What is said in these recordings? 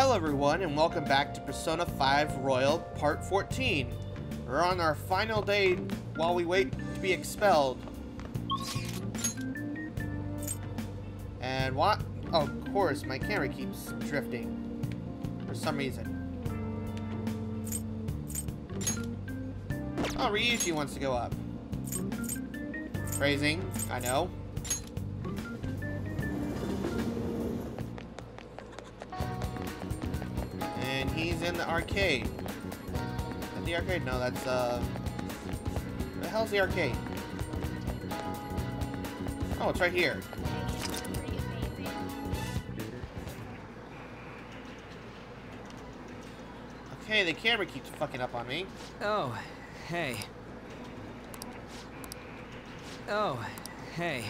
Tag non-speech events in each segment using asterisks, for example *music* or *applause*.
Hello everyone and welcome back to Persona 5 Royal Part 14. We're on our final day while we wait to be expelled. And what? Oh, of course, my camera keeps drifting. For some reason. Oh, Ryuji wants to go up. Phrasing, I know. In the arcade. At the arcade? No, that's, uh... The hell's the arcade? Oh, it's right here. Okay, the camera keeps fucking up on me. Oh, hey. Oh, hey.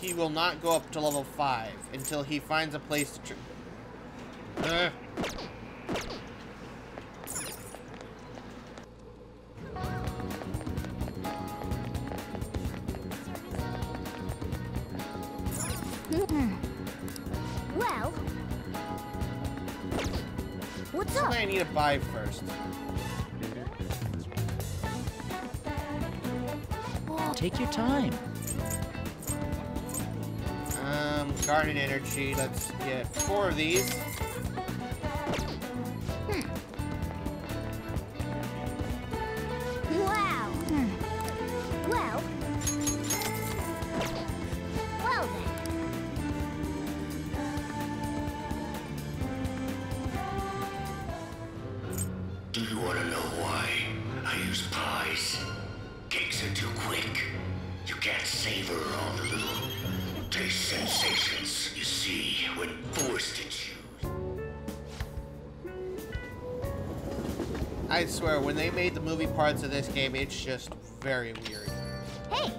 He will not go up to level 5 until he finds a place to... Uh. Let's get four of these. I swear, when they made the movie parts of this game, it's just very weird. Hey,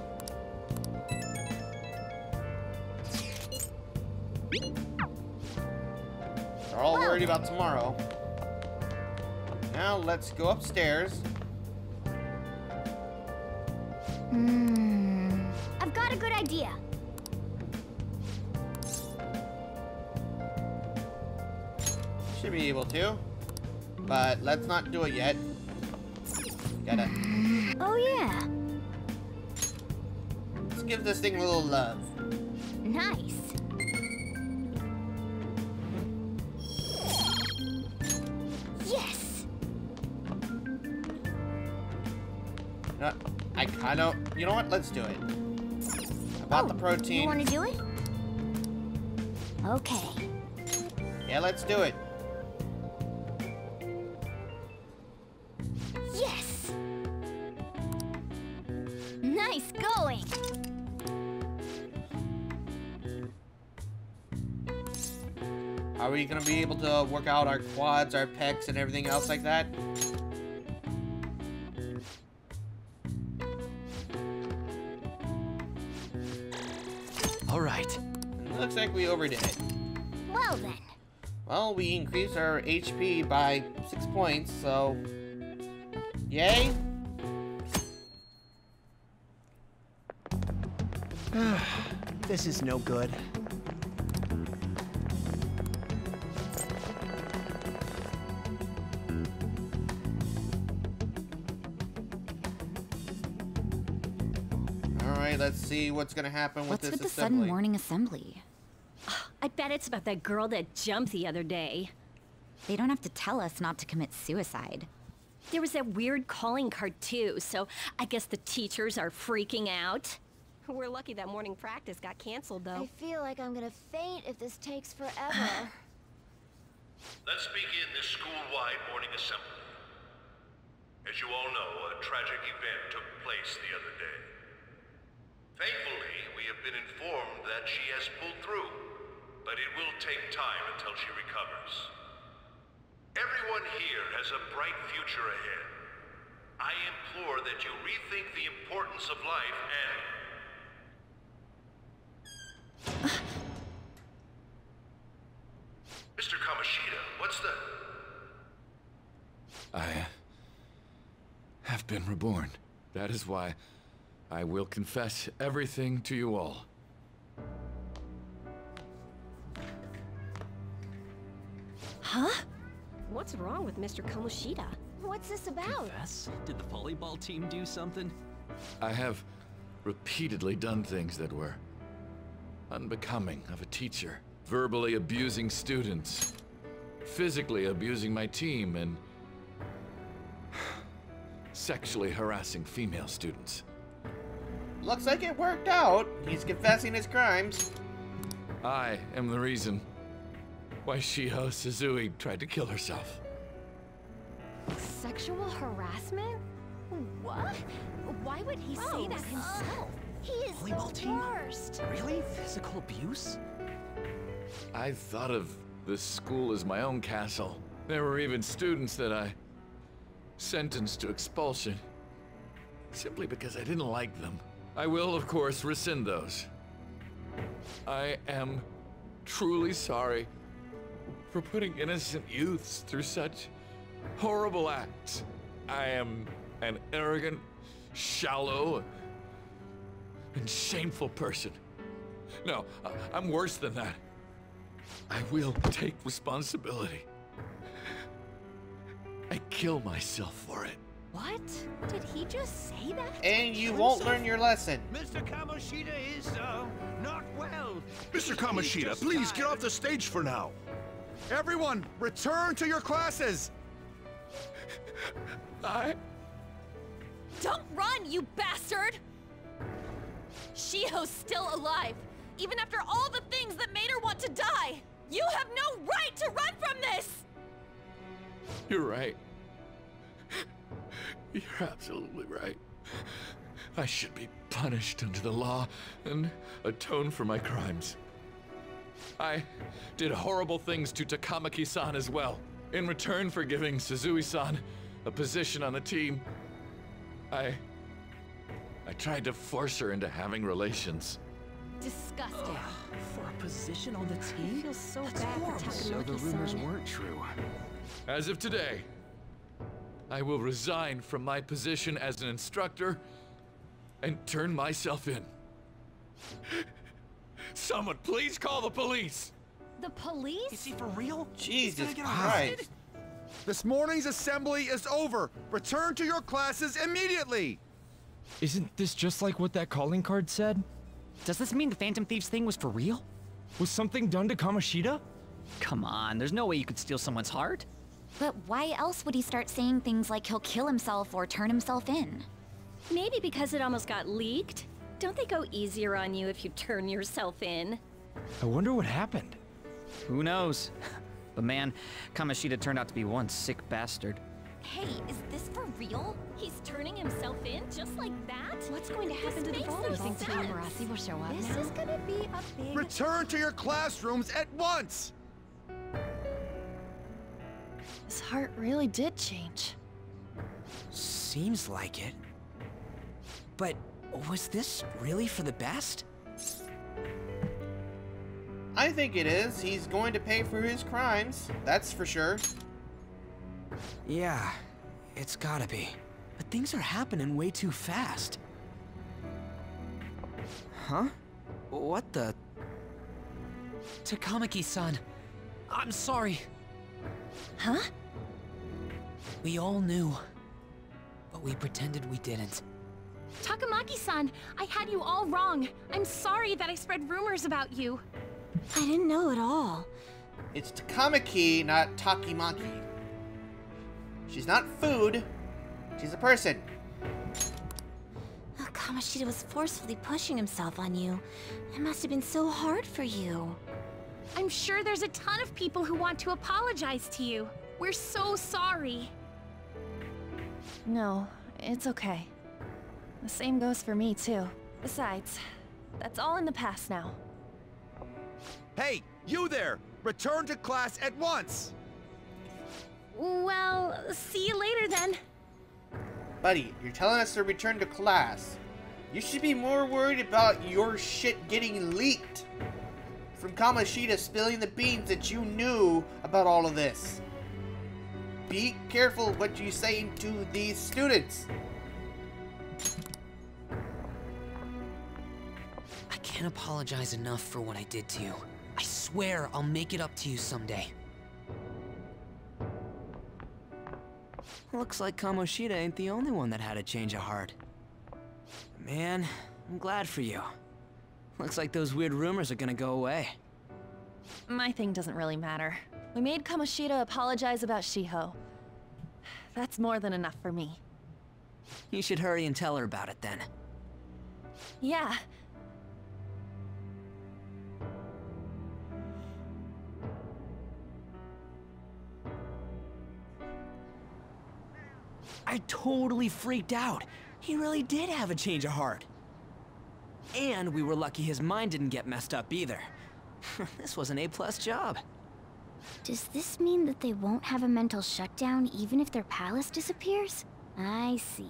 They're all worried about tomorrow. Now let's go upstairs. Let's not do it yet. Gotta. Oh yeah. Let's give this thing a little love. Nice. Yes. You know, I kind of. You know what? Let's do it. About the Oh, protein. You want to do it? Okay. Yeah, let's do it. Are we gonna be able to work out our quads, our pecs, and everything else like that? All right. Looks like we overdid it. Well then. Well, we increased our HP by six points, so yay. *sighs* This is no good. See what's gonna happen with What's this with the assembly. sudden morning assembly? I bet it's about that girl that jumped the other day. They don't have to tell us not to commit suicide. There was that weird calling card too, so I guess the teachers are freaking out. We're lucky that morning practice got canceled though. I feel like I'm gonna faint if this takes forever. *sighs* Let's begin this school-wide morning assembly. As you all know, a tragic event took place the other day. Thankfully, we have been informed that she has pulled through, but it will take time until she recovers. Everyone here has a bright future ahead. I implore that you rethink the importance of life and Mr. Kamoshida, what's the... I have been reborn. That is why I will confess everything to you all. Huh? What's wrong with Mr. Kamoshida? What's this about? Confess? Did the volleyball team do something? I have repeatedly done things that were unbecoming of a teacher. Verbally abusing students, physically abusing my team, and *sighs* sexually harassing female students. Looks like it worked out. He's confessing his crimes. I am the reason why Shiho Suzui tried to kill herself. Sexual harassment? What? Why would he say that oh, himself? Uh, he is Volleyball the team? worst. Really? Physical abuse? I thought of this school as my own castle. There were even students that I sentenced to expulsion. Simply because I didn't like them. I will, of course, rescind those. I am truly sorry for putting innocent youths through such horrible acts. I am an arrogant, shallow, and shameful person. No, I'm worse than that. I will take responsibility. I kill myself for it. What? Did he just say that? And you won't learn your lesson. Mr. Kamoshida is, uh, not well. Mr. Kamoshida, please get off the stage for now. Everyone, return to your classes! I. Don't run, you bastard! Shiho's still alive, even after all the things that made her want to die! You have no right to run from this! You're right. You're absolutely right. I should be punished under the law and atone for my crimes. I did horrible things to Takamaki-san as well. In return for giving Suzui-san a position on the team, I... I tried to force her into having relations. Disgusting. For a position on the team? I team? feel so That's bad horrible. for So the rumors weren't true. As of today, I will resign from my position as an instructor and turn myself in. Someone please call the police! The police? Is he for real? Jesus get Christ. This morning's assembly is over. Return to your classes immediately! Isn't this just like what that calling card said? Does this mean the Phantom Thieves thing was for real? Was something done to Kamoshida? Come on, there's no way you could steal someone's heart. But why else would he start saying things like he'll kill himself or turn himself in? Maybe because it almost got leaked. Don't they go easier on you if you turn yourself in? I wonder what happened. Who knows? *laughs* But man, Kamoshida turned out to be one sick bastard. Hey, is this for real? He's turning himself in just like that? What's going to happen to the volleyball team? will show up This is gonna be a big... Return to your classrooms at once! His heart really did change. Seems like it. But was this really for the best? I think it is. He's going to pay for his crimes. That's for sure. Yeah, it's gotta be. But things are happening way too fast. Huh? What the? Takamaki-san, I'm sorry. Huh? We all knew, but we pretended we didn't. Takamaki-san, I had you all wrong. I'm sorry that I spread rumors about you. I didn't know at all. It's Takamaki, not Takimaki. She's not food. She's a person. Oh, Kamoshida was forcefully pushing himself on you. It must have been so hard for you. I'm sure there's a ton of people who want to apologize to you. We're so sorry. No, it's okay. The same goes for me, too. Besides, that's all in the past now. Hey, you there! Return to class at once! Well, see you later then. Buddy, you're telling us to return to class. You should be more worried about your shit getting leaked. From Kamoshida spilling the beans that you knew about all of this. Be careful what you say to these students. I can't apologize enough for what I did to you. I swear I'll make it up to you someday. Looks like Kamoshida ain't the only one that had a change of heart. Man, I'm glad for you. Looks like those weird rumors are gonna go away. My thing doesn't really matter. We made Kamoshida apologize about Shiho. That's more than enough for me. You should hurry and tell her about it then. Yeah. I totally freaked out. He really did have a change of heart. And we were lucky his mind didn't get messed up either. *laughs* this was an A-plus job. Does this mean that they won't have a mental shutdown even if their palace disappears? I see.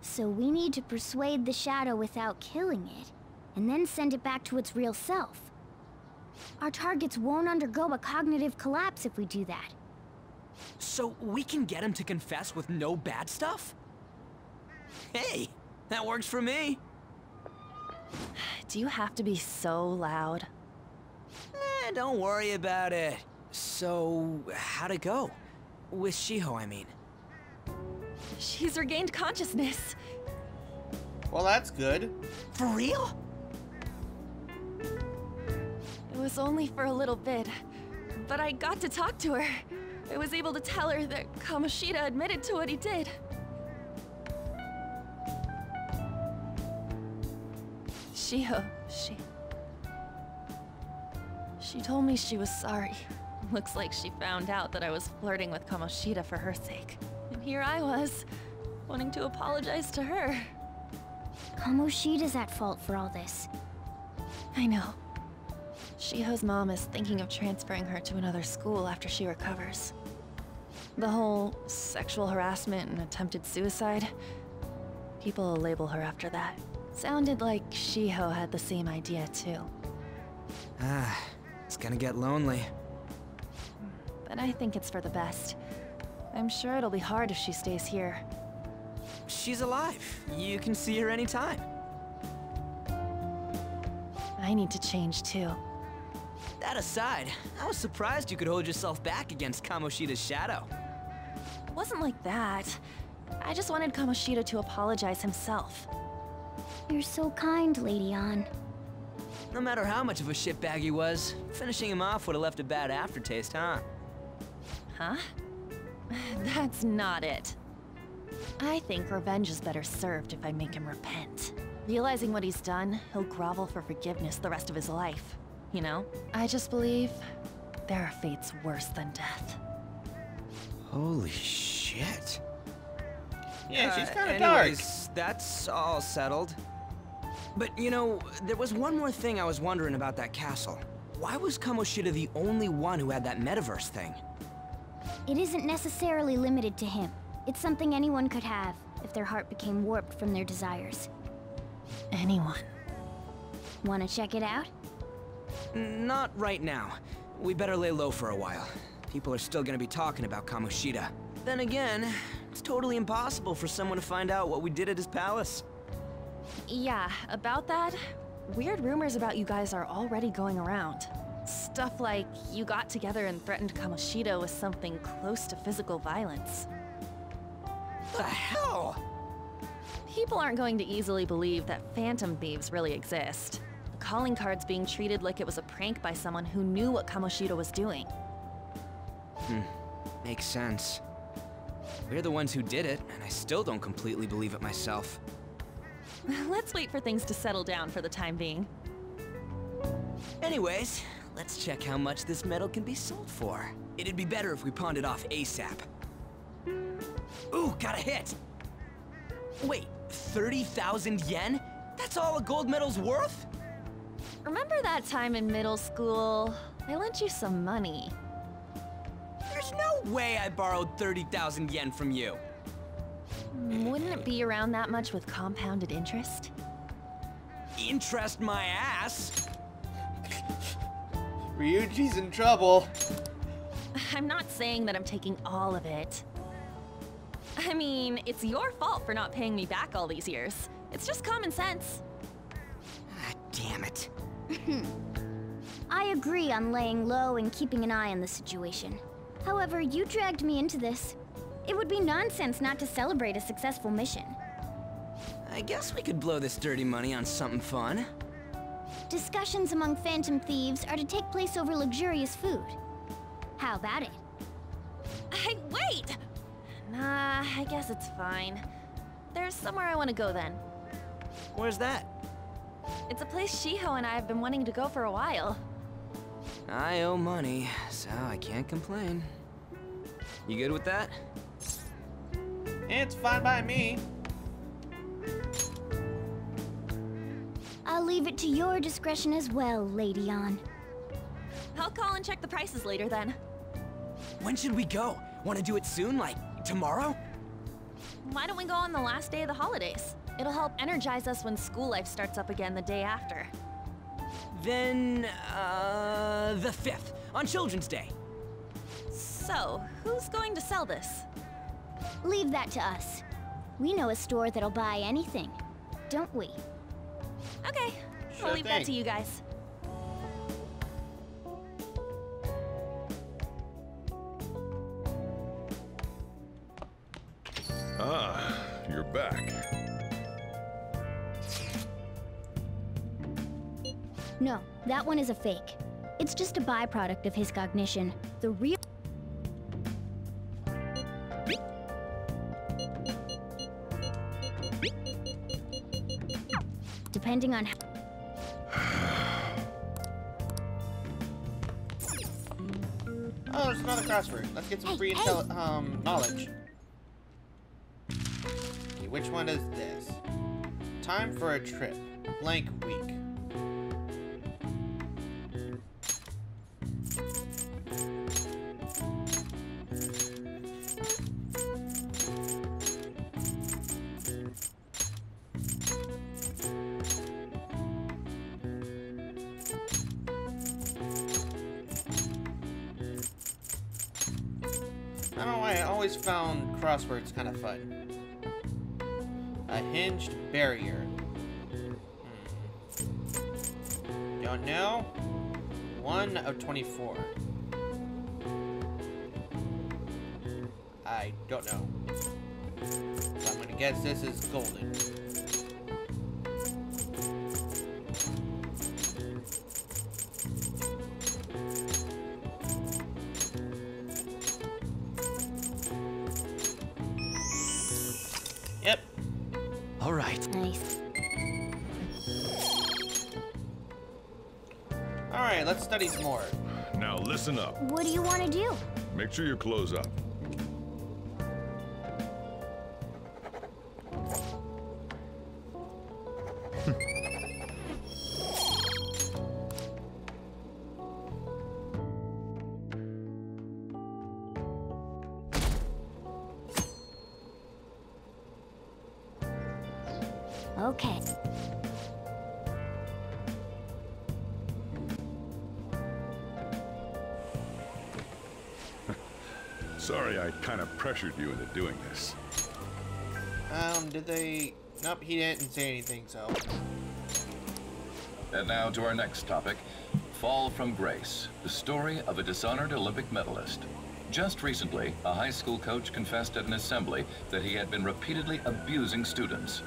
So we need to persuade the shadow without killing it, and then send it back to its real self. Our targets won't undergo a cognitive collapse if we do that. So we can get him to confess with no bad stuff? Hey, that works for me. *sighs* Do you have to be so loud? Eh, don't worry about it. So, how'd it go? With Shiho, I mean. She's regained consciousness. Well, that's good. For real? It was only for a little bit, but I got to talk to her. I was able to tell her that Kamoshida admitted to what he did. Shiho, she... She told me she was sorry. Looks like she found out that I was flirting with Kamoshida for her sake. And here I was, wanting to apologize to her. Kamoshida's at fault for all this. I know. Shiho's mom is thinking of transferring her to another school after she recovers. The whole sexual harassment and attempted suicide, people will label her after that. Sounded like Shiho had the same idea too. Ah, it's gonna get lonely. But I think it's for the best. I'm sure it'll be hard if she stays here. She's alive. You can see her anytime. I need to change too. That aside, I was surprised you could hold yourself back against Kamoshida's shadow. It wasn't like that. I just wanted Kamoshida to apologize himself. You're so kind, Lady Ann. No matter how much of a shitbag he was, finishing him off would have left a bad aftertaste, huh? Huh? *sighs* That's not it. I think revenge is better served if I make him repent. Realizing what he's done, he'll grovel for forgiveness the rest of his life. You know? I just believe there are fates worse than death. Holy shit. Yeah, she's Uh, kind of dark. anyways, That's all settled. But you know, there was one more thing I was wondering about that castle. Why was Kamoshida the only one who had that metaverse thing? It isn't necessarily limited to him. It's something anyone could have, if their heart became warped from their desires. Anyone. Wanna check it out? Not right now. We better lay low for a while. People are still gonna be talking about Kamoshida. Then again, it's totally impossible for someone to find out what we did at his palace. Yeah, about that, weird rumors about you guys are already going around. Stuff like you got together and threatened Kamoshida with something close to physical violence. The hell? People aren't going to easily believe that phantom thieves really exist. The calling card's being treated like it was a prank by someone who knew what Kamoshida was doing. Hmm, makes sense. We're the ones who did it, and I still don't completely believe it myself. *laughs* Let's wait for things to settle down for the time being. Anyways, let's check how much this metal can be sold for. It'd be better if we pawned it off ASAP. Ooh, got a hit! Wait, 30,000 yen? That's all a gold medal's worth? Remember that time in middle school? I lent you some money. There's no way I borrowed 30,000 yen from you. Wouldn't it be around that much with compounded interest? Interest my ass? Ryuji's in trouble. I'm not saying that I'm taking all of it. I mean, it's your fault for not paying me back all these years. It's just common sense. Ah, Damn it. *laughs* I agree on laying low and keeping an eye on the situation. However, you dragged me into this. It would be nonsense not to celebrate a successful mission. I guess we could blow this dirty money on something fun. Discussions among phantom thieves are to take place over luxurious food. How about it? Hey, wait! Nah, I guess it's fine. There's somewhere I want to go then. Where's that? It's a place Shiho and I have been wanting to go for a while. I owe money, so I can't complain. You good with that? It's fine by me. I'll leave it to your discretion as well, Lady Ann. I'll call and check the prices later then. When should we go? Want to do it soon, like tomorrow? Why don't we go on the last day of the holidays? It'll help energize us when school life starts up again the day after. Then, uh, the 5th, on Children's Day. So, who's going to sell this? Leave that to us. We know a store that'll buy anything, don't we? Okay, Sure I'll leave thing. that to you guys. Ah, you're back. No, that one is a fake. It's just a byproduct of his cognition. The real. Depending on how. Oh, there's another crossword. Let's get some free intel um knowledge. Okay, which one is this? Time for a trip. Blank week. Always found crosswords kind of fun. A hinged barrier. Hmm. Don't know. One of 24. I don't know. So I'm gonna guess this is golden. Listen up. What do you want to do? Make sure you close up. Pressured you into doing this. Um, did they... Nope, he didn't say anything, so... And now to our next topic Fall from Grace, the story of a dishonored Olympic medalist. Just recently, a high school coach confessed at an assembly that he had been repeatedly abusing students.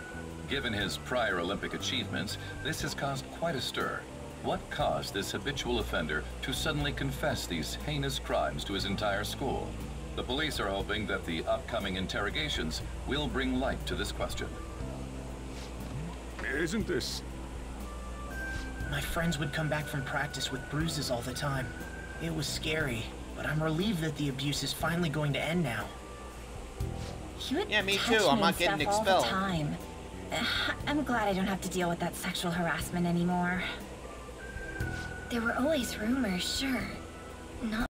Given his prior Olympic achievements, this has caused quite a stir. What caused this habitual offender to suddenly confess these heinous crimes to his entire school? The police are hoping that the upcoming interrogations will bring light to this question. Isn't this... My friends would come back from practice with bruises all the time. It was scary, but I'm relieved that the abuse is finally going to end now. He would Yeah, me touch too. I'm me not getting stuff all expelled. the time. *sighs* I'm glad I don't have to deal with that sexual harassment anymore. There were always rumors, sure. Not no.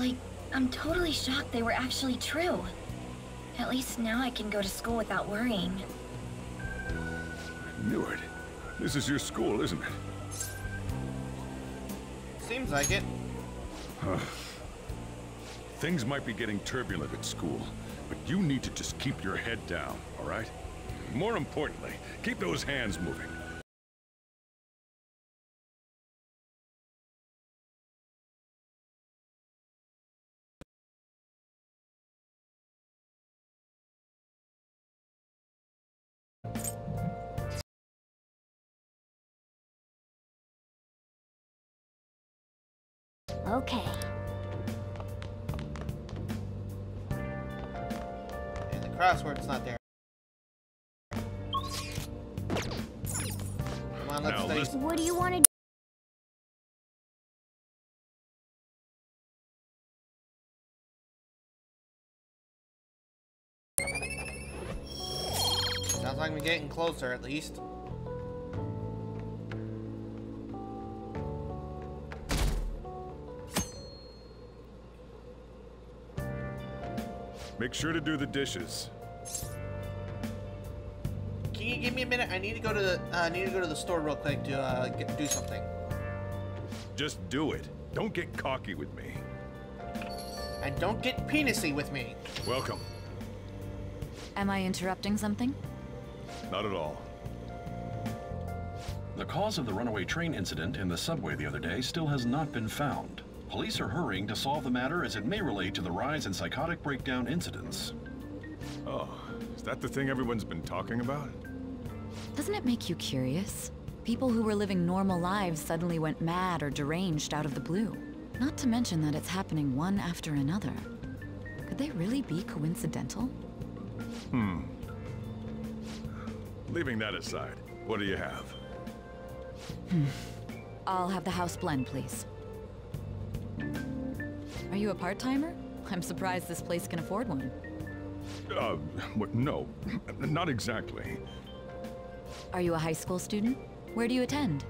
Like, I'm totally shocked they were actually true. At least now I can go to school without worrying. Knew it. This is your school, isn't it? Seems like it. Huh. Things might be getting turbulent at school, but you need to just keep your head down, all right? More importantly, keep those hands moving. Okay. And the crossword's not there. Come on, let's Now, stay. What do you want to do? Sounds like we're getting closer, at least. Make sure to do the dishes. Can you give me a minute? I need to go to the uh, I need to go to the store real quick to uh, get, do something. Just do it. Don't get cocky with me. And don't get penisy with me. Welcome. Am I interrupting something? Not at all. The cause of the runaway train incident in the subway the other day still has not been found. Police are hurrying to solve the matter as it may relate to the rise in psychotic breakdown incidents. Oh, is that the thing everyone's been talking about? Doesn't it make you curious? People who were living normal lives suddenly went mad or deranged out of the blue. Not to mention that it's happening one after another. Could they really be coincidental? Hmm. Leaving that aside, what do you have? Hmm. I'll have the house blend, please. Are you a part-timer? I'm surprised this place can afford one. Uh, what, no, not exactly. Are you a high school student? Where do you attend?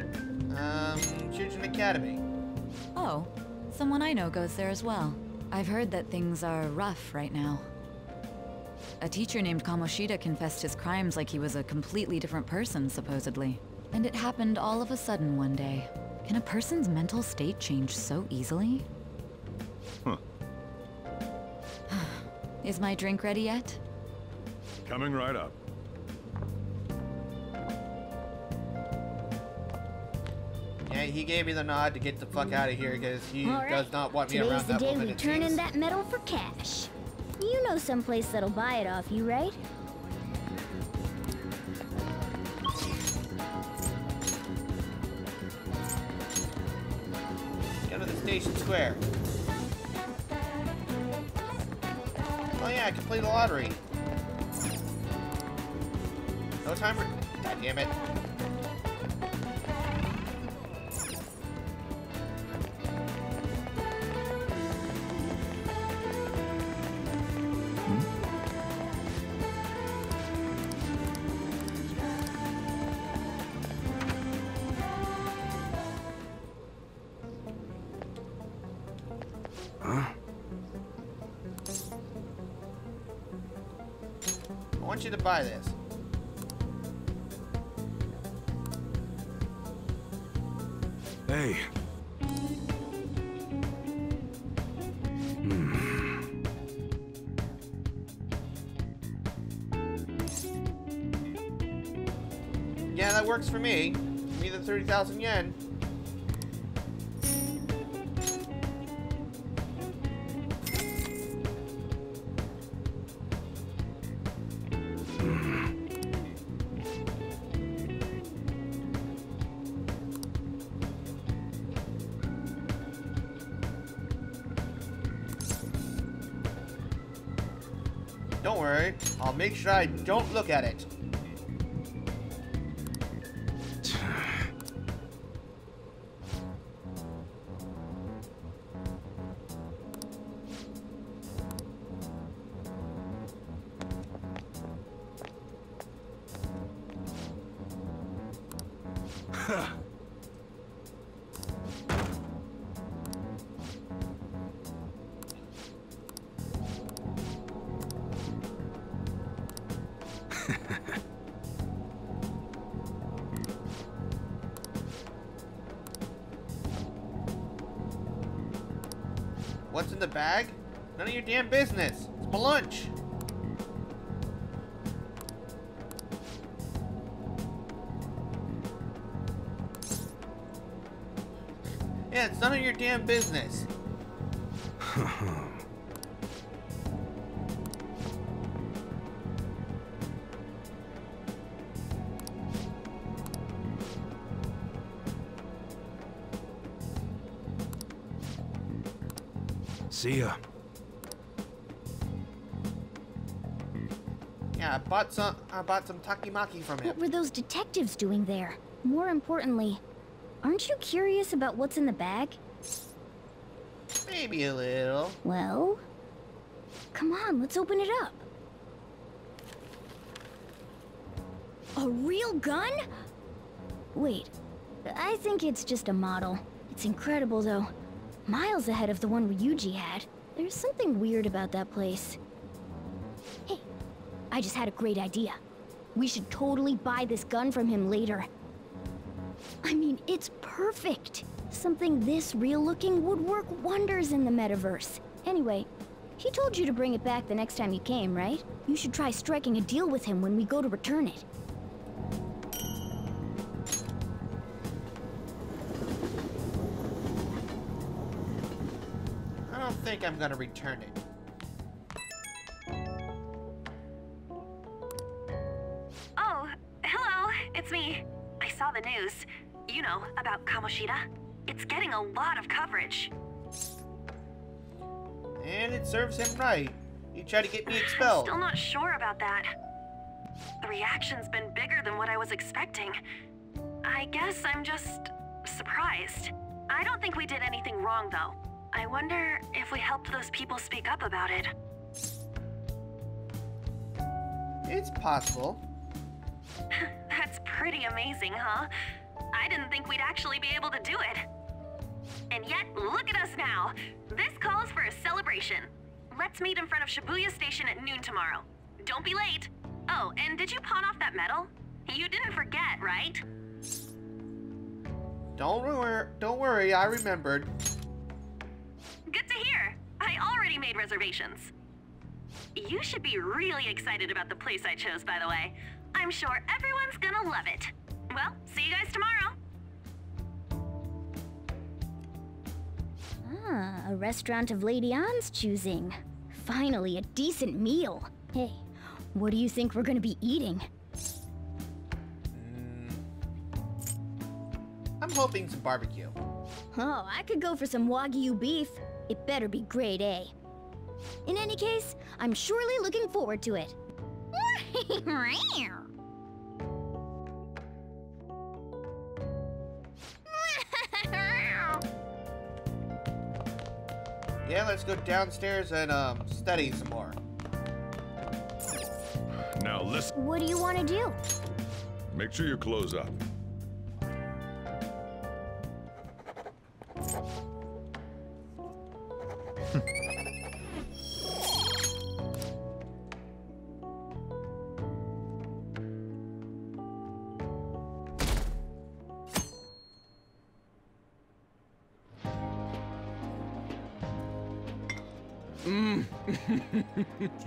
Um, Shujin Academy. Oh, someone I know goes there as well. I've heard that things are rough right now. A teacher named Kamoshida confessed his crimes like he was a completely different person, supposedly. And it happened all of a sudden one day. Can a person's mental state change so easily? Huh. *sighs* Is my drink ready yet? Coming right up. Yeah, he gave me the nod to get the fuck out of here because he All right. does not want me Today's around the day we turn in that metal for cash. You know someplace that'll buy it off you, right? Square. Oh yeah, I can play the lottery. No timer. God damn it. For me. Give me the 30,000 yen. Don't worry, I'll make sure I don't look at it. Business. I bought some takimaki from him. What were those detectives doing there? More importantly, aren't you curious about what's in the bag? Maybe a little. Well, come on, let's open it up. A real gun? Wait, I think it's just a model. It's incredible, though. Miles ahead of the one Ryuji had. There's something weird about that place. Hey, I just had a great idea. We should totally buy this gun from him later. I mean, it's perfect. Something this real-looking would work wonders in the metaverse. Anyway, he told you to bring it back the next time you came, right? You should try striking a deal with him when we go to return it. I don't think I'm gonna return it. The news. You know, about Kamoshida. It's getting a lot of coverage. And it serves him right. He tried to get me I'm expelled. still not sure about that. The reaction's been bigger than what I was expecting. I guess I'm just surprised. I don't think we did anything wrong, though. I wonder if we helped those people speak up about it. It's possible. *laughs* That's pretty amazing, huh? I didn't think we'd actually be able to do it. And yet, look at us now. This calls for a celebration. Let's meet in front of Shibuya Station at noon tomorrow. Don't be late. Oh, and did you pawn off that medal? You didn't forget, right? Don't worry. Don't worry. I remembered. Good to hear. I already made reservations. You should be really excited about the place I chose, by the way. I'm sure everyone's gonna love it. Well, see you guys tomorrow. Ah, a restaurant of Lady Ann's choosing. Finally, a decent meal. Hey, what do you think we're gonna be eating? I'm hoping some barbecue. Oh, I could go for some Wagyu beef. It better be grade A. In any case, I'm surely looking forward to it. *laughs* let's go downstairs and um study some more. Now listen. What do you want to do? Make sure you close up.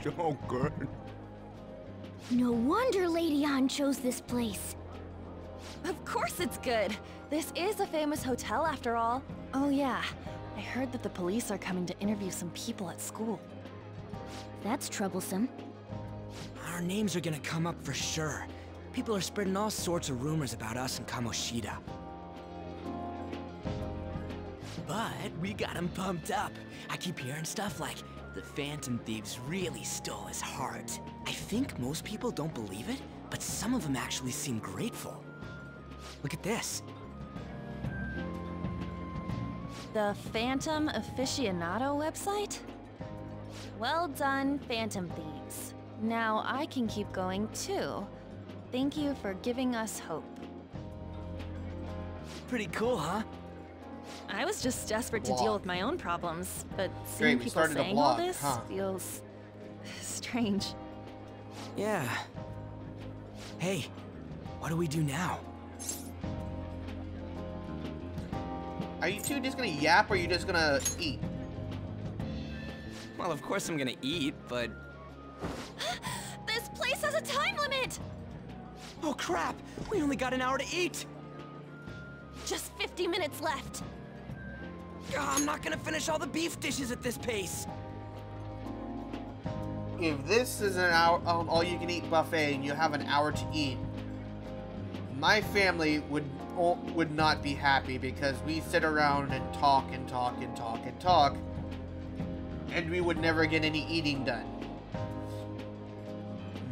So *laughs* oh, good. No wonder Lady Ann chose this place. Of course it's good. This is a famous hotel after all. Oh yeah, I heard that the police are coming to interview some people at school. That's troublesome. Our names are gonna come up for sure. People are spreading all sorts of rumors about us and Kamoshida. But we got them pumped up. I keep hearing stuff like the Phantom Thieves really stole his heart. I think most people don't believe it, but some of them actually seem grateful. Look at this. The Phantom Aficionado website? Well done, Phantom Thieves. Now I can keep going too. Thank you for giving us hope. Pretty cool, huh? I was just desperate to deal with my own problems, but seeing we people started a saying all this huh? feels strange. Yeah. Hey, what do we do now? Are you two just gonna yap or are you just gonna eat? Well, of course I'm gonna eat, but... *gasps* This place has a time limit! Oh crap! We only got an hour to eat! Just 50 minutes left. Ah, I'm not gonna finish all the beef dishes at this pace! If this is an hour, um, all-you-can-eat buffet and you have an hour to eat, my family would would not be happy because we sit around and talk and talk and talk and talk, and we would never get any eating done.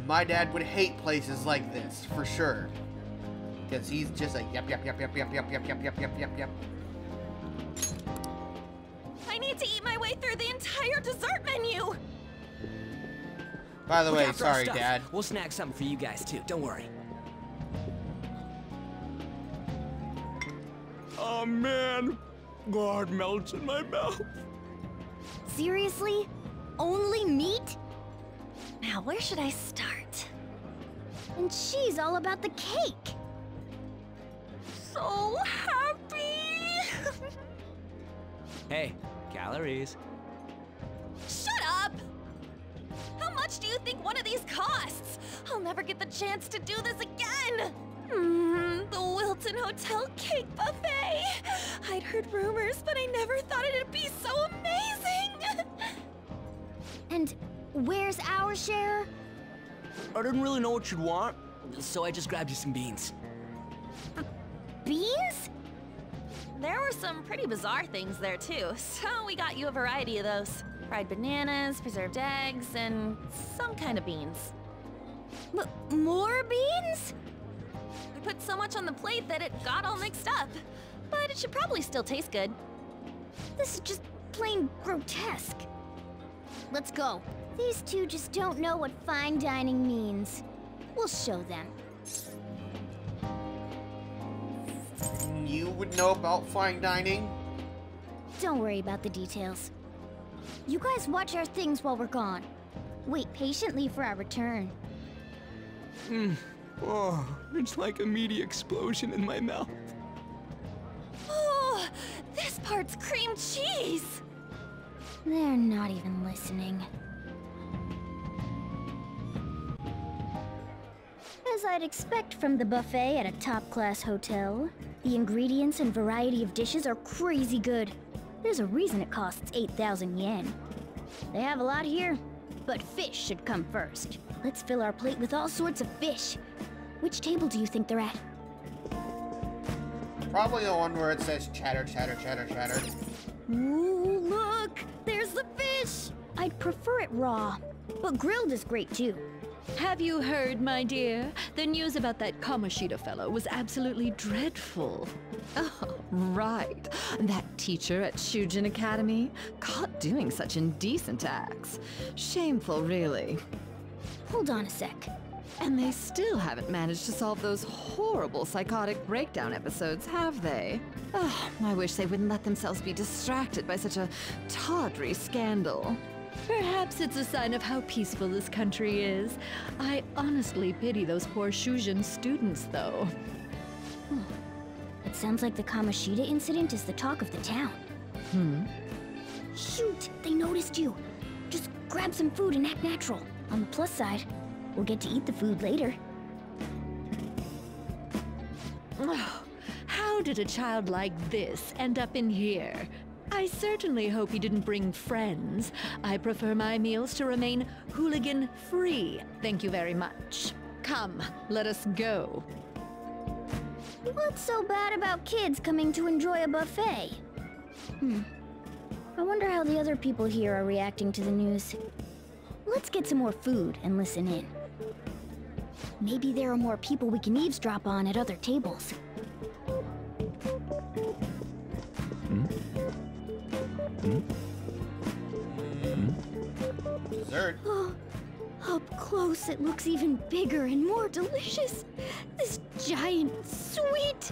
My dad would hate places like this, for sure. Because he's just yep, yep, yep, yep, yep, yep, yep, yep, yep, yep, yep, yep. I need to eat my way through the entire dessert menu! By the Look way, sorry. Dad. We'll snag something for you guys too. Don't worry. Oh man, God melts in my mouth. Seriously? Only meat? Now, where should I start? And she's all about the cake. So happy! *laughs* Hey, calories. Shut up! How much do you think one of these costs? I'll never get the chance to do this again! Mmm, the Wilton Hotel Cake Buffet! I'd heard rumors, but I never thought it'd be so amazing! And where's our share? I didn't really know what you'd want, so I just grabbed you some beans. Beans? There were some pretty bizarre things there too, so we got you a variety of those. Fried bananas, preserved eggs, and some kind of beans. M more beans? We put so much on the plate that it got all mixed up. But it should probably still taste good. This is just plain grotesque. Let's go. These two just don't know what fine dining means. We'll show them. You would know about fine dining? Don't worry about the details. You guys watch our things while we're gone. Wait patiently for our return. Mm. Oh, it's like a meaty explosion in my mouth. Oh, this part's cream cheese! They're not even listening. As I'd expect from the buffet at a top-class hotel, the ingredients and variety of dishes are crazy good. There's a reason it costs 8,000 yen. They have a lot here, but fish should come first. Let's fill our plate with all sorts of fish. Which table do you think they're at? Probably the one where it says chatter, chatter, chatter, chatter. Ooh, look! There's the fish! I'd prefer it raw, but grilled is great too. Have you heard, my dear? The news about that Kamoshida fellow was absolutely dreadful. *laughs* Oh, right. That teacher at Shujin Academy? Caught doing such indecent acts. Shameful, really. Hold on a sec. And they still haven't managed to solve those horrible psychotic breakdown episodes, have they? Oh, I wish they wouldn't let themselves be distracted by such a tawdry scandal. Perhaps it's a sign of how peaceful this country is. I honestly pity those poor Shujin students, though. It sounds like the Kamoshida incident is the talk of the town. Hmm? Shoot, they noticed you. Just grab some food and act natural. On the plus side, we'll get to eat the food later. Oh, *sighs* how did a child like this end up in here? I certainly hope he didn't bring friends. I prefer my meals to remain hooligan-free. Thank you very much. Come, let us go. What's so bad about kids coming to enjoy a buffet? Hmm. I wonder how the other people here are reacting to the news. Let's get some more food and listen in. Maybe there are more people we can eavesdrop on at other tables. Hmm? Hmm? Dessert? Oh, up close it looks even bigger and more delicious. This giant sweet...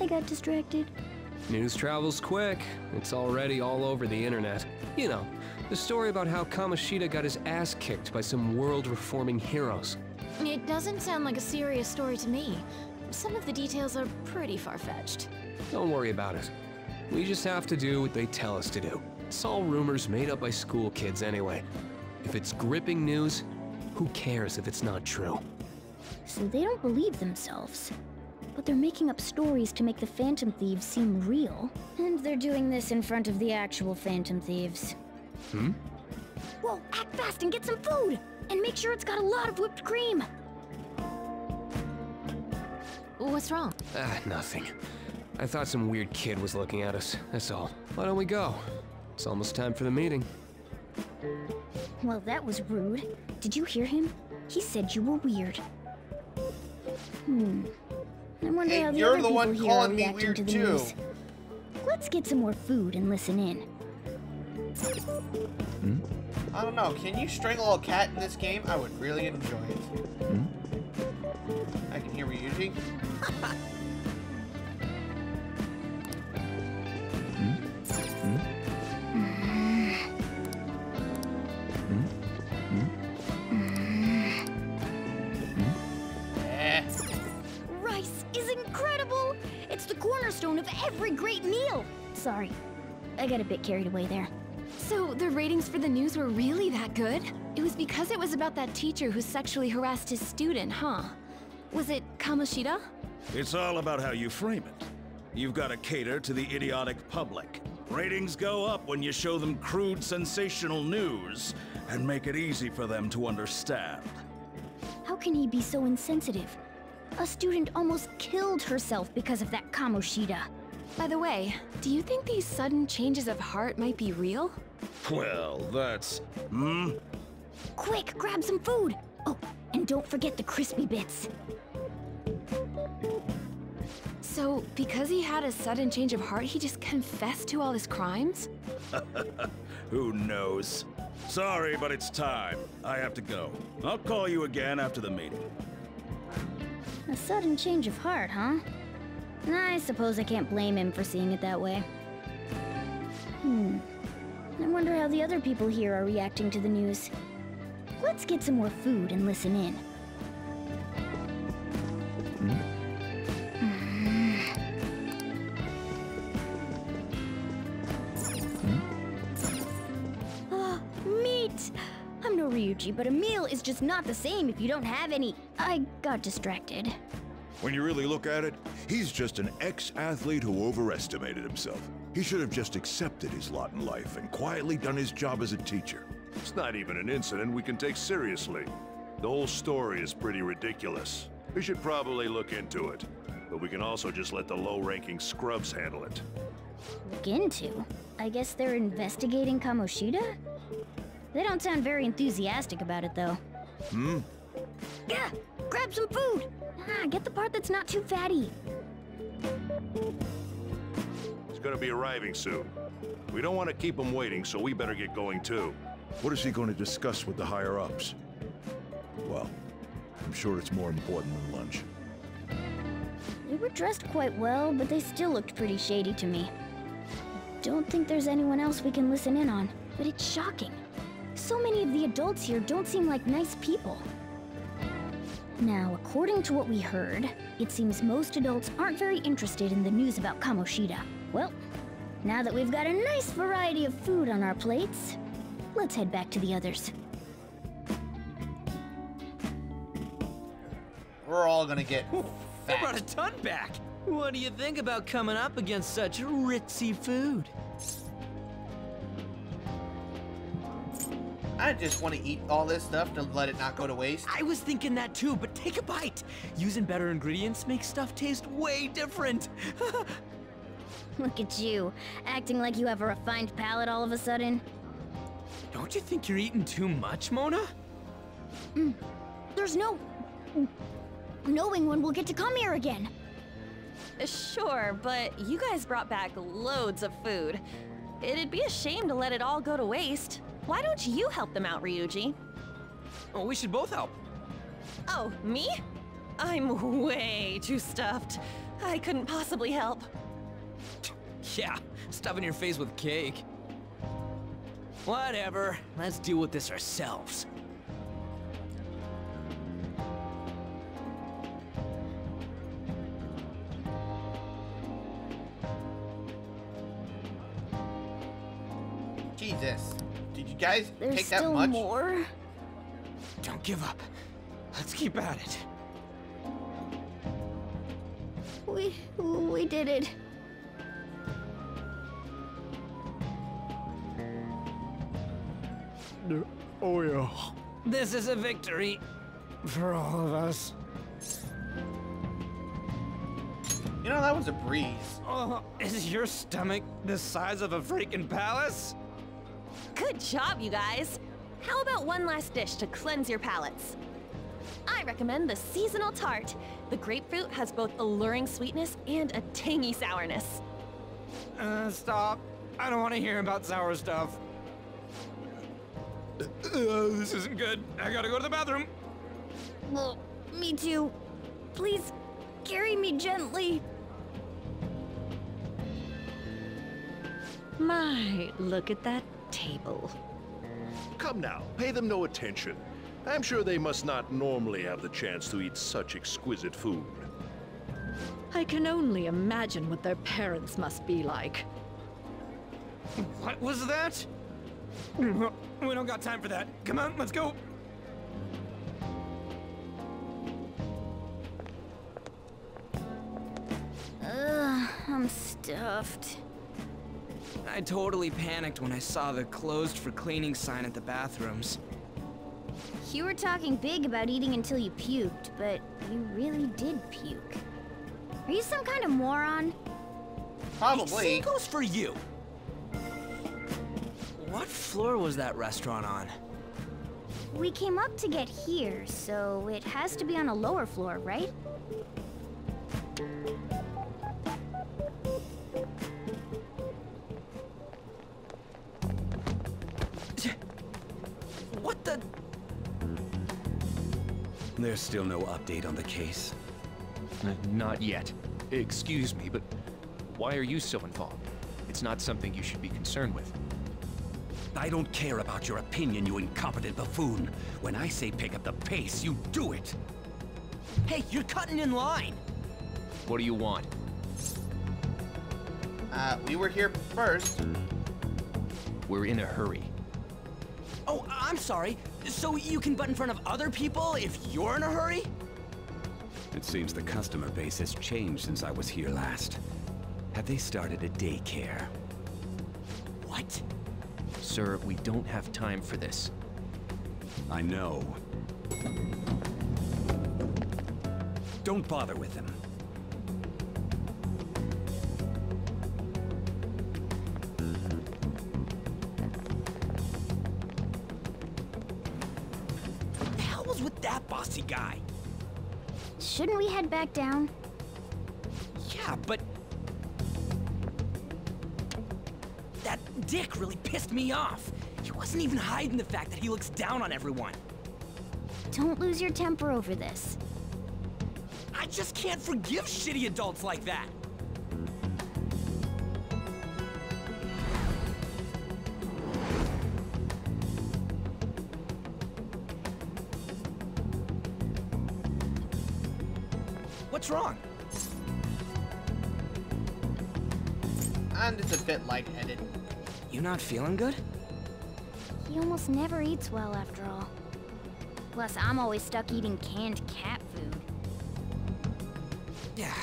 I got distracted. News travels quick. It's already all over the internet. You know, the story about how Kamoshida got his ass kicked by some world-reforming heroes. It doesn't sound like a serious story to me. Some of the details are pretty far-fetched. Don't worry about it. We just have to do what they tell us to do. It's all rumors made up by school kids anyway. If it's gripping news, who cares if it's not true? So they don't believe themselves. But they're making up stories to make the Phantom Thieves seem real. And they're doing this in front of the actual Phantom Thieves. Hmm? Whoa, act fast and get some food! And make sure it's got a lot of whipped cream! What's wrong? Ah, nothing. I thought some weird kid was looking at us, that's all. Why don't we go? It's almost time for the meeting. Well, that was rude. Did you hear him? He said you were weird. Hmm. I wonder Hey, how the you're other the people one here calling are me reacting weird to the too. news. Let's get some more food and listen in. Hmm? I don't know. Can you strangle a cat in this game? I would really enjoy it. Hmm? I can hear Ryuji. *laughs* cornerstone of every great meal! Sorry, I got a bit carried away there. So, the ratings for the news were really that good? It was because it was about that teacher who sexually harassed his student, huh? Was it Kamoshida? It's all about how you frame it. You've got to cater to the idiotic public. Ratings go up when you show them crude, sensational news and make it easy for them to understand. How can he be so insensitive? A student almost killed herself because of that Kamoshida. By the way, do you think these sudden changes of heart might be real? Well, that's... Hmm? Quick, grab some food! Oh, and don't forget the crispy bits. So, because he had a sudden change of heart, he just confessed to all his crimes? *laughs* Who knows? Sorry, but it's time. I have to go. I'll call you again after the meeting. A sudden change of heart, huh? I suppose I can't blame him for seeing it that way. Hmm. I wonder how the other people here are reacting to the news. Let's get some more food and listen in. Ryuji, but a meal is just not the same if you don't have any. I got distracted. When you really look at it, he's just an ex-athlete who overestimated himself. He should have just accepted his lot in life and quietly done his job as a teacher. It's not even an incident we can take seriously. The whole story is pretty ridiculous. We should probably look into it. But we can also just let the low-ranking scrubs handle it. Look into? I guess they're investigating Kamoshida? They don't sound very enthusiastic about it, though. Hmm? Yeah, grab some food! Ah, get the part that's not too fatty. He's gonna be arriving soon. We don't want to keep him waiting, so we better get going too. What is he going to discuss with the higher-ups? Well, I'm sure it's more important than lunch. They were dressed quite well, but they still looked pretty shady to me. Don't think there's anyone else we can listen in on, but it's shocking. So many of the adults here don't seem like nice people. Now, according to what we heard, it seems most adults aren't very interested in the news about Kamoshida. Well, now that we've got a nice variety of food on our plates, let's head back to the others. We're all gonna get I brought a ton back. What do you think about coming up against such ritzy food? I just want to eat all this stuff to let it not go to waste. I was thinking that too, but take a bite. Using better ingredients makes stuff taste way different. *laughs* Look at you, acting like you have a refined palate all of a sudden. Don't you think you're eating too much, Mona? Mm, There's no... knowing when we'll get to come here again. Sure, but you guys brought back loads of food. It'd be a shame to let it all go to waste. Why don't you help them out, Ryuji? Oh, we should both help. Oh, me? I'm way too stuffed. I couldn't possibly help. *laughs* Yeah, stuffing your face with cake. Whatever, let's deal with this ourselves. Guys There's take that still much? more? Don't give up. Let's keep at it. We... we did it. Oh yeah. This is a victory for all of us. You know, that was a breeze. Oh, is your stomach the size of a freaking palace? Good job, you guys! How about one last dish to cleanse your palates? I recommend the seasonal tart. The grapefruit has both alluring sweetness and a tangy sourness. Uh, stop. I don't want to hear about sour stuff. Uh, this isn't good. I gotta go to the bathroom. Well, me too. Please, carry me gently. My, look at that table. Come now, pay them no attention. I'm sure they must not normally have the chance to eat such exquisite food. I can only imagine what their parents must be like. What was that? We don't got time for that. Come on, let's go. Ugh, I'm stuffed. I totally panicked when I saw the closed for cleaning sign at the bathrooms. You were talking big about eating until you puked, but you really did puke. Are you some kind of moron? Probably. Same goes for you. What floor was that restaurant on? We came up to get here, so it has to be on a lower floor, right? There's still no update on the case. Not yet. Excuse me, but why are you so involved? It's not something you should be concerned with. I don't care about your opinion, you incompetent buffoon. When I say pick up the pace, you do it. Hey, you're cutting in line. What do you want? Uh, we were here first. We're in a hurry. Oh, I'm sorry. So you can butt in front of other people if you're in a hurry? It seems the customer base has changed since I was here last. Have they started a daycare? What? Sir, we don't have time for this. I know. Don't bother with them. Shouldn't we head back down? Yeah, but... That dick really pissed me off. He wasn't even hiding the fact that he looks down on everyone. Don't lose your temper over this. I just can't forgive shitty adults like that. Not feeling good? He almost never eats well after all. Plus, I'm always stuck eating canned cat food. Yeah,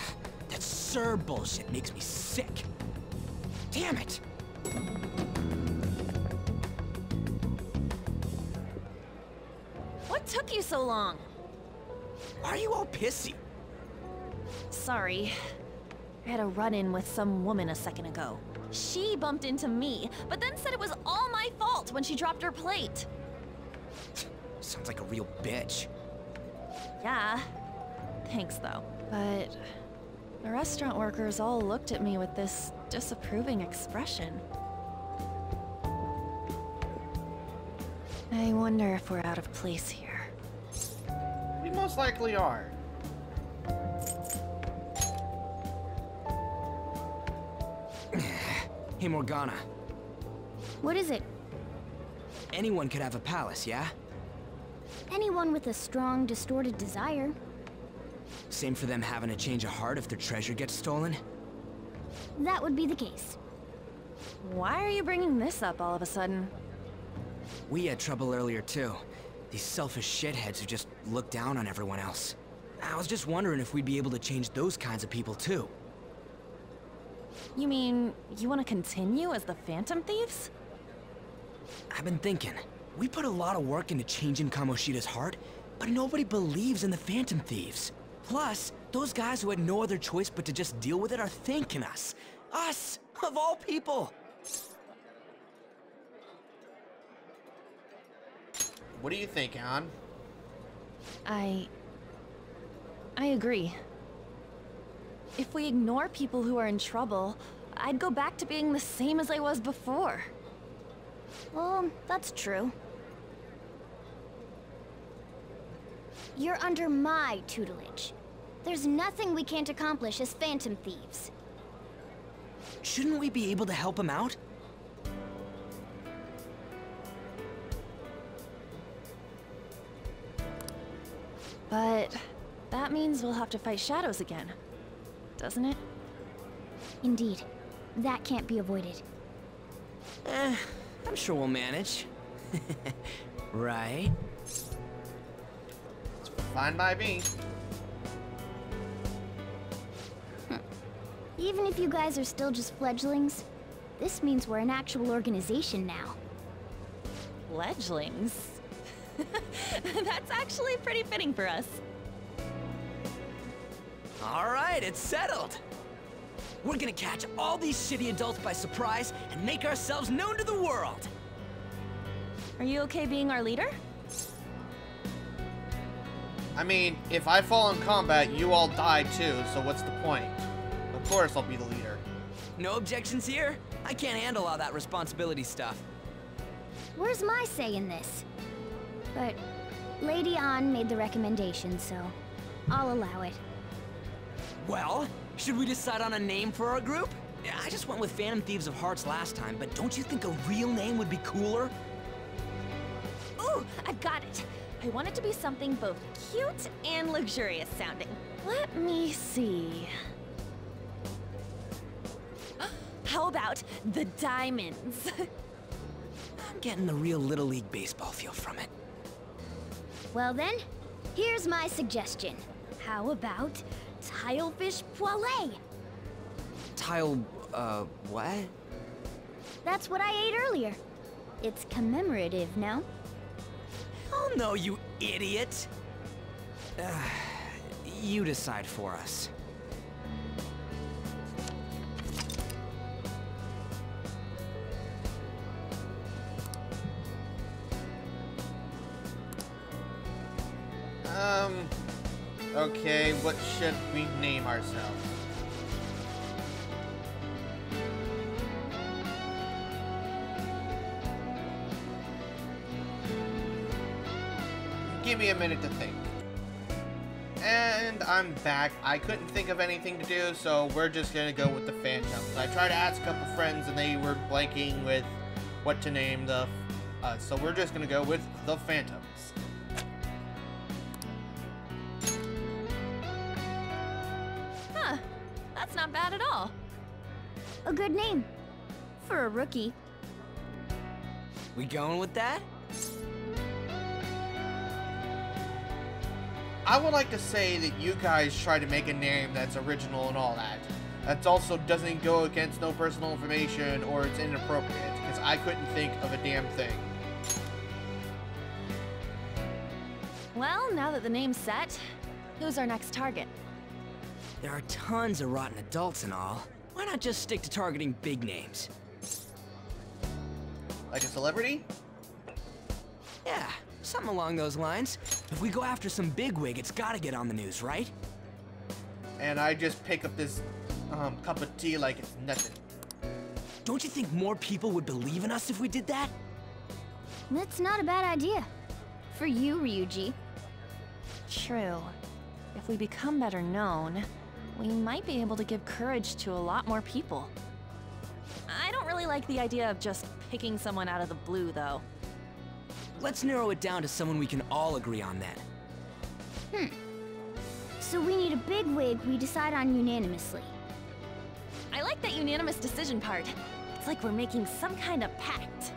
that sir bullshit makes me sick. Damn it! What took you so long? Why are you all pissy? Sorry. I had a run-in with some woman a second ago. She bumped into me, but then said it was all my fault when she dropped her plate. Sounds like a real bitch. Yeah. Thanks, though. But the restaurant workers all looked at me with this disapproving expression. I wonder if we're out of place here. We most likely are. Hey, Morgana. What is it? Anyone could have a palace, yeah? Anyone with a strong, distorted desire. Same for them having a change of heart if their treasure gets stolen? That would be the case. Why are you bringing this up all of a sudden? We had trouble earlier too. These selfish shitheads who just look down on everyone else. I was just wondering if we'd be able to change those kinds of people too. You mean, you want to continue as the Phantom Thieves? I've been thinking. We put a lot of work into changing Kamoshida's heart, but nobody believes in the Phantom Thieves. Plus, those guys who had no other choice but to just deal with it are thanking us. Us, of all people! What do you think, Ann? I... I agree. If we ignore people who are in trouble, I'd go back to being the same as I was before. Well, that's true. You're under my tutelage. There's nothing we can't accomplish as Phantom Thieves. Shouldn't we be able to help him out? But that means we'll have to fight shadows again, doesn't it? Indeed. That can't be avoided. Eh, I'm sure we'll manage. *laughs* right? Fine by me. Even if you guys are still just fledglings, this means we're an actual organization now. Fledglings? *laughs* That's actually pretty fitting for us. All right, it's settled. We're gonna catch all these shitty adults by surprise and make ourselves known to the world. Are you okay being our leader? I mean, if I fall in combat, you all die too, so what's the point? Of course I'll be the leader. No objections here? I can't handle all that responsibility stuff. Where's my say in this? But Lady Ann made the recommendation, so I'll allow it. Well, should we decide on a name for our group? Yeah, I just went with Phantom Thieves of Hearts last time, but don't you think a real name would be cooler? Ooh, I've got it. I want it to be something both cute and luxurious sounding. Let me see. *gasps* How about the diamonds? *laughs* I'm getting the real Little League Baseball feel from it. Well then, here's my suggestion. How about Tilefish Poêlée? Tile, uh, what? That's what I ate earlier. It's commemorative, no? Oh no, you idiot! Uh, you decide for us. Um, okay, what should we name ourselves? Give me a minute to think. And I'm back. I couldn't think of anything to do, so we're just gonna go with the Phantoms. I tried to ask a couple friends and they were blanking with what to name the... Uh, so we're just gonna go with the Phantoms. A rookie. We going with that? I would like to say that you guys try to make a name that's original and all that. That also doesn't go against no personal information or it's inappropriate, because I couldn't think of a damn thing. Well, now that the name's set, who's our next target? There are tons of rotten adults and all. Why not just stick to targeting big names? Like a celebrity? Yeah, something along those lines. If we go after some bigwig, it's gotta get on the news, right? And I just pick up this um, cup of tea like it's nothing. Don't you think more people would believe in us if we did that? That's not a bad idea. For you, Ryuji. True. If we become better known, we might be able to give courage to a lot more people. I don't really like the idea of just picking someone out of the blue, though. Let's narrow it down to someone we can all agree on then. Hmm. So we need a big wig we decide on unanimously. I like that unanimous decision part. It's like we're making some kind of pact.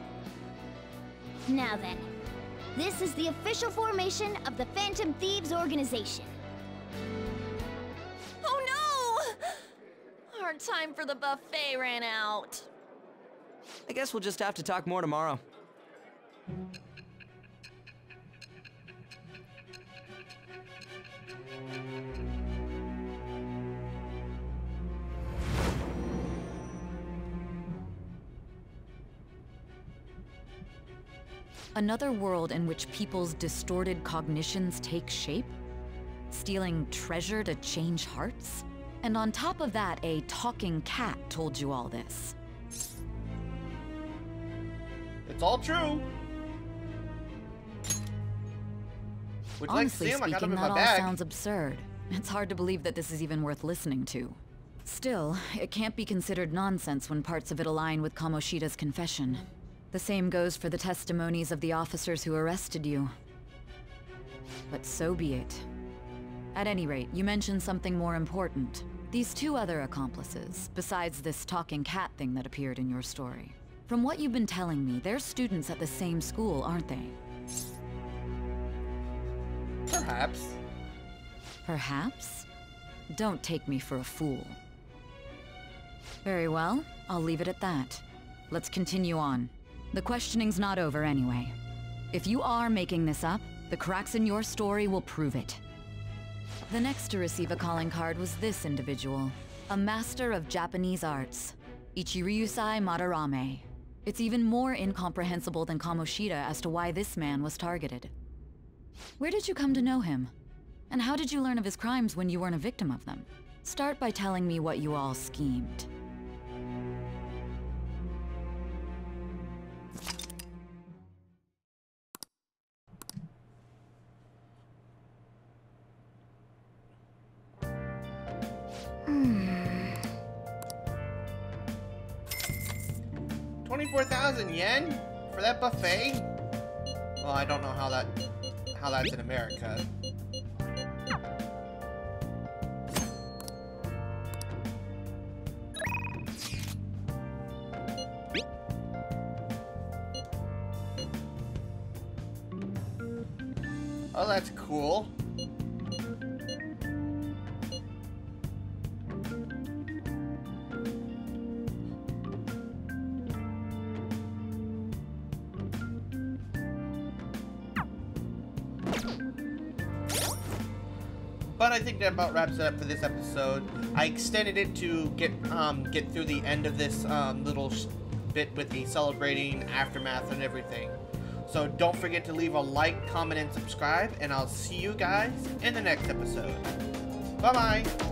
Now then, this is the official formation of the Phantom Thieves organization. Oh no! Our time for the buffet ran out. I guess we'll just have to talk more tomorrow. Another world in which people's distorted cognitions take shape? Stealing treasure to change hearts? And on top of that, a talking cat told you all this. It's all true. Would like Honestly see 'em? I got 'em speaking, in that my all bag. sounds absurd. It's hard to believe that this is even worth listening to. Still, it can't be considered nonsense when parts of it align with Kamoshida's confession. The same goes for the testimonies of the officers who arrested you. But so be it. At any rate, you mentioned something more important. These two other accomplices, besides this talking cat thing that appeared in your story. From what you've been telling me, they're students at the same school, aren't they? Perhaps. Perhaps? Don't take me for a fool. Very well, I'll leave it at that. Let's continue on. The questioning's not over anyway. If you are making this up, the cracks in your story will prove it. The next to receive a calling card was this individual, a master of Japanese arts, Ichiryusai Madarame. It's even more incomprehensible than Kamoshida as to why this man was targeted. Where did you come to know him? And how did you learn of his crimes when you weren't a victim of them? Start by telling me what you all schemed. Twenty-four thousand yen for that buffet? Well, I don't know how that how that's in America. Oh, that's cool. I think that about wraps it up for this episode. I extended it to get um, get through the end of this um, little bit with the celebrating aftermath and everything. So don't forget to leave a like, comment, and subscribe, and I'll see you guys in the next episode. Bye bye.